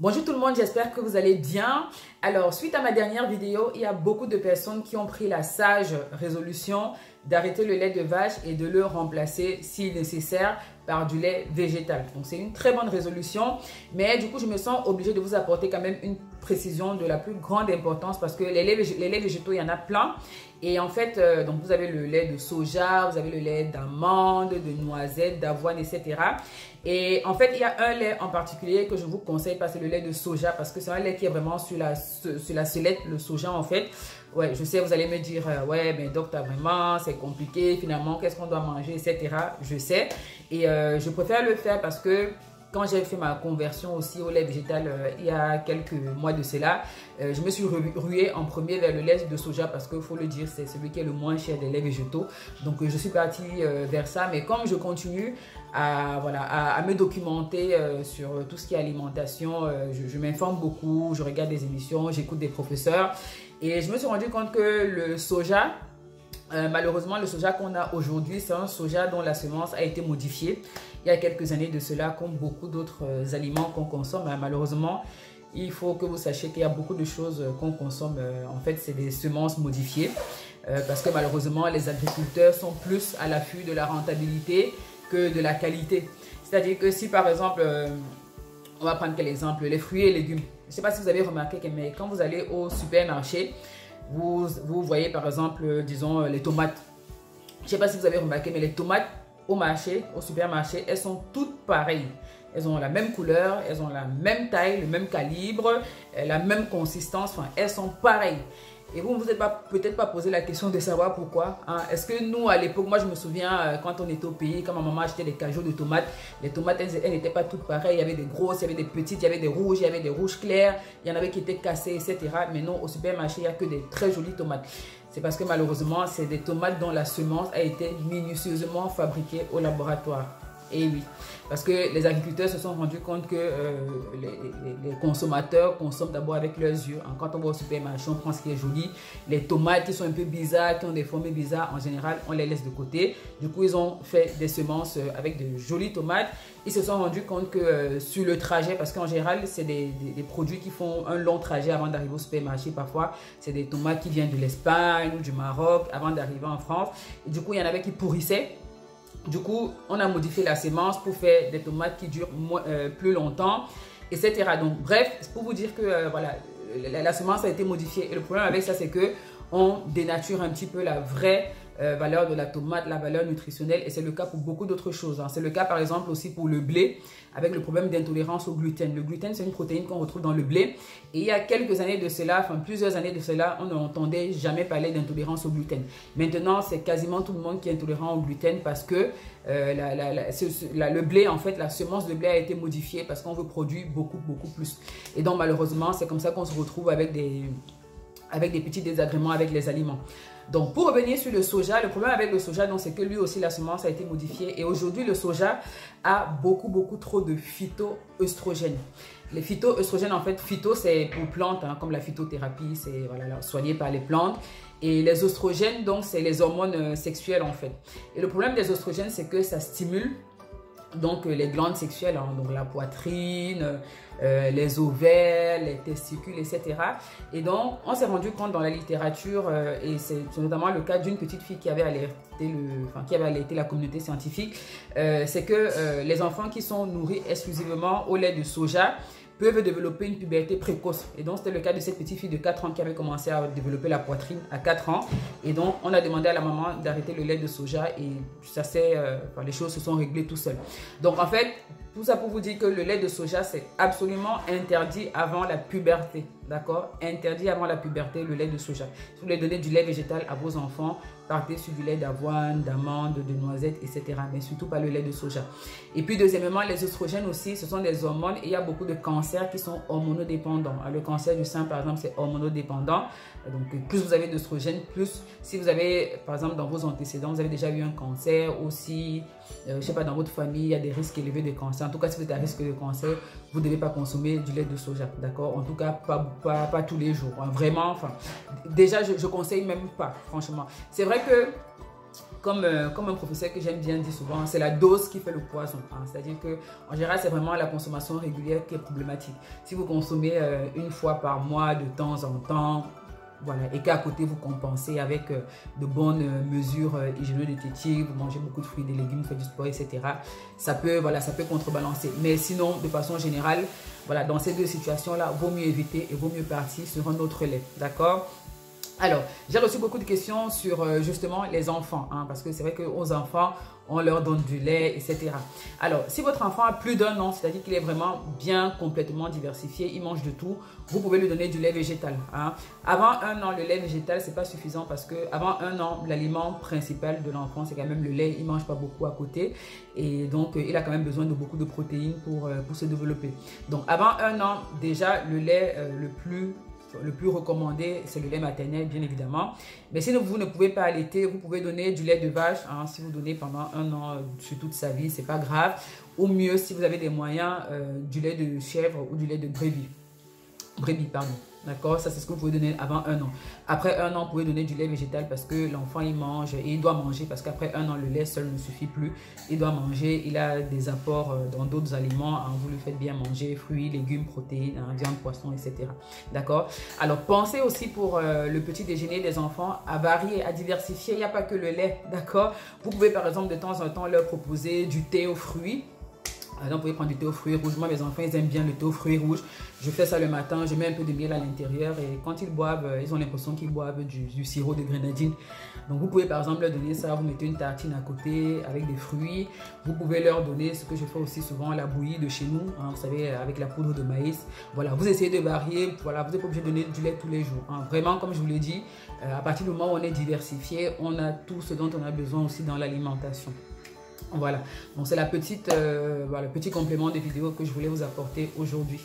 Bonjour tout le monde, j'espère que vous allez bien. Alors, suite à ma dernière vidéo, il y a beaucoup de personnes qui ont pris la sage résolution d'arrêter le lait de vache et de le remplacer, si nécessaire, par du lait végétal. Donc, c'est une très bonne résolution. Mais du coup, je me sens obligée de vous apporter quand même une précision de la plus grande importance parce que les laits, les laits végétaux, il y en a plein. Et en fait, euh, donc vous avez le lait de soja, vous avez le lait d'amande, de noisette, d'avoine, etc. Et en fait, il y a un lait en particulier que je vous conseille, c'est le lait de soja, parce que c'est un lait qui est vraiment sur la, sur la sellette, le soja en fait. Ouais, je sais, vous allez me dire, euh, ouais, mais docteur, vraiment, c'est compliqué, finalement, qu'est-ce qu'on doit manger, etc. Je sais. Et euh, je préfère le faire parce que quand j'ai fait ma conversion aussi au lait végétal euh, il y a quelques mois de cela, euh, je me suis ruée en premier vers le lait de soja parce qu'il faut le dire, c'est celui qui est le moins cher des laits végétaux. Donc je suis partie vers ça, mais comme je continue à, voilà, à, me documenter sur tout ce qui est alimentation, je m'informe beaucoup, je regarde des émissions, j'écoute des professeurs et je me suis rendu compte que le soja, malheureusement, le soja qu'on a aujourd'hui, c'est un soja dont la semence a été modifiée il y a quelques années de cela, comme beaucoup d'autres euh, aliments qu'on consomme. Hein, malheureusement, il faut que vous sachiez qu'il y a beaucoup de choses euh, qu'on consomme. Euh, en fait, c'est des semences modifiées. parce que malheureusement, les agriculteurs sont plus à l'affût de la rentabilité que de la qualité. C'est-à-dire que si par exemple, on va prendre quel exemple, les fruits et légumes. Je ne sais pas si vous avez remarqué que mais quand vous allez au supermarché, vous, vous voyez par exemple, disons, les tomates. Je ne sais pas si vous avez remarqué, mais les tomates au marché, au supermarché, elles sont toutes pareilles. Elles ont la même couleur, elles ont la même taille, le même calibre, euh, la même consistance, enfin, elles sont pareilles. Et vous ne vous êtes peut-être pas posé la question de savoir pourquoi. Hein. Est-ce que nous, à l'époque, moi je me souviens euh, quand on était au pays, quand ma maman achetait des cajots de tomates, les tomates, elles n'étaient pas toutes pareilles. Il y avait des grosses, il y avait des petites, il y avait des rouges, il y avait des rouges clairs, il y en avait qui étaient cassées, etc. Mais non, au supermarché, il n'y a que des très jolies tomates. C'est parce que malheureusement, c'est des tomates dont la semence a été minutieusement fabriquée au laboratoire. Et oui, parce que les agriculteurs se sont rendus compte que euh, les, consommateurs consomment d'abord avec leurs yeux. Quand on va au supermarché, on prend ce qui est joli. Les tomates qui sont un peu bizarres, qui ont des formes bizarres, en général, on les laisse de côté. Du coup, ils ont fait des semences euh, avec de jolies tomates. Ils se sont rendus compte que euh, sur le trajet, parce qu'en général, c'est des, produits qui font un long trajet avant d'arriver au supermarché. Parfois, c'est des tomates qui viennent de l'Espagne ou du Maroc avant d'arriver en France. Du coup, il y en avait qui pourrissaient du coup, on a modifié la sémence pour faire des tomates qui durent euh, plus longtemps, etc. Donc, bref, pour vous dire que euh, la, semence a été modifiée. Et le problème avec ça, c'est que on dénature un petit peu la vraie euh, valeur de la tomate, la valeur nutritionnelle. Et c'est le cas pour beaucoup d'autres choses. Hein. C'est le cas, par exemple, aussi pour le blé avec le problème d'intolérance au gluten. Le gluten, c'est une protéine qu'on retrouve dans le blé. Et il y a quelques années de cela, enfin plusieurs années de cela, on n'entendait jamais parler d'intolérance au gluten. Maintenant, c'est quasiment tout le monde qui est intolérant au gluten parce que euh, le blé, en fait, la semence de blé a été modifiée parce qu'on veut produire beaucoup, beaucoup plus. Et donc, malheureusement, c'est comme ça qu'on se retrouve avec des, avec des petits désagréments avec les aliments. Donc, pour revenir sur le soja, le problème avec le soja, c'est que lui aussi, la semence a été modifiée. Et aujourd'hui, le soja a beaucoup, beaucoup trop de phytoestrogènes. Les phytoestrogènes, en fait, phyto, c'est pour plantes, hein, comme la phytothérapie, c'est voilà, soigné par les plantes. Et les oestrogènes, donc, c'est les hormones euh, sexuelles, en fait. Et le problème des oestrogènes, c'est que ça stimule donc euh, les glandes sexuelles, hein, donc la poitrine, euh, les ovaires, les testicules, etc. Et donc, on s'est rendu compte dans la littérature, euh, et c'est notamment le cas d'une petite fille qui avait alerté, le, enfin, qui avait alerté la communauté scientifique, c'est que les enfants qui sont nourris exclusivement au lait de soja, peuvent développer une puberté précoce. Et donc, c'était le cas de cette petite fille de 4 ans qui avait commencé à développer la poitrine à 4 ans. Et donc, on a demandé à la maman d'arrêter le lait de soja et ça c'est, euh, les choses se sont réglées tout seul. Donc, en fait, tout ça pour vous dire que le lait de soja, c'est absolument interdit avant la puberté. D'accord? Interdit avant la puberté le lait de soja. Si vous voulez donner du lait végétal à vos enfants, partez sur du lait d'avoine, d'amande, de noisette, etc. Mais surtout pas le lait de soja. Et puis deuxièmement, les oestrogènes aussi, ce sont des hormones et il y a beaucoup de cancers qui sont hormonodépendants. Le cancer du sein, par exemple, c'est hormonodépendant. Donc plus vous avez d'oestrogènes, plus si vous avez, par exemple, dans vos antécédents, vous avez déjà eu un cancer aussi, euh, je ne sais pas, dans votre famille, il y a des risques élevés de cancer. En tout cas, si vous êtes à risque de cancer, vous devez pas consommer du lait de soja, d'accord? En tout cas, pas, pas, pas, tous les jours. Hein. Vraiment, enfin, déjà, je ne conseille même pas, franchement. C'est vrai que comme, euh, comme un professeur que j'aime bien dire souvent, c'est la dose qui fait le poison. Hein. C'est-à-dire que en général, c'est vraiment la consommation régulière qui est problématique. Si vous consommez euh, une fois par mois, de temps en temps, voilà, et qu'à côté vous compensez avec euh, de bonnes mesures euh, hygiéno-diététiques, vous mangez beaucoup de fruits, des légumes, faites du sport, etc. Ça peut, voilà, ça peut contrebalancer. Mais sinon, de façon générale, voilà, dans ces deux situations-là, vaut mieux éviter et vaut mieux partir sur un autre lait, d'accord? Alors, j'ai reçu beaucoup de questions sur euh, justement les enfants, hein, parce que c'est vrai qu'aux enfants, on leur donne du lait, etc. Alors, si votre enfant a plus d'un an, c'est-à-dire qu'il est vraiment bien complètement diversifié, il mange de tout, vous pouvez lui donner du lait végétal. Hein. Avant un an, le lait végétal, c'est pas suffisant parce que avant un an, l'aliment principal de l'enfant, c'est quand même le lait. Il mange pas beaucoup à côté et donc il a quand même besoin de beaucoup de protéines pour, euh, pour se développer. Donc, avant un an, déjà, le lait euh, le plus le plus recommandé, c'est le lait maternel, bien évidemment. Mais si vous ne pouvez pas allaiter, vous pouvez donner du lait de vache. Hein, si vous donnez pendant un an euh, sur toute sa vie, c'est pas grave. Ou mieux, si vous avez des moyens, euh, du lait de chèvre ou du lait de brebis. Brebis, pardon. D'accord? Ça, c'est ce que vous pouvez donner avant un an. Après un an, vous pouvez donner du lait végétal parce que l'enfant, il mange et il doit manger parce qu'après un an, le lait seul ne suffit plus. Il doit manger. Il a des apports euh, dans d'autres aliments. Hein. Vous lui faites bien manger fruits, légumes, protéines, hein, viande, poisson, etc. D'accord? Alors, pensez aussi pour euh, le petit déjeuner des enfants à varier, à diversifier. Il n'y a pas que le lait. D'accord? Vous pouvez, par exemple, de temps en temps leur proposer du thé aux fruits exemple, vous pouvez prendre du thé aux fruits rouges. Moi, mes enfants, ils aiment bien le thé aux fruits rouges. Je fais ça le matin, je mets un peu de miel à l'intérieur et quand ils boivent, euh, ils ont l'impression qu'ils boivent du, sirop de grenadine. Donc, vous pouvez par exemple leur donner ça, vous mettez une tartine à côté avec des fruits. Vous pouvez leur donner ce que je fais aussi souvent, la bouillie de chez nous, hein, vous savez, avec la poudre de maïs. Voilà, vous essayez de varier. Voilà, vous n'êtes pas obligé de donner du lait tous les jours. Hein. Vraiment, comme je vous l'ai dit, euh, à partir du moment où on est diversifié, on a tout ce dont on a besoin aussi dans l'alimentation. Voilà, donc c'est la petite, euh, petit complément des vidéos que je voulais vous apporter aujourd'hui.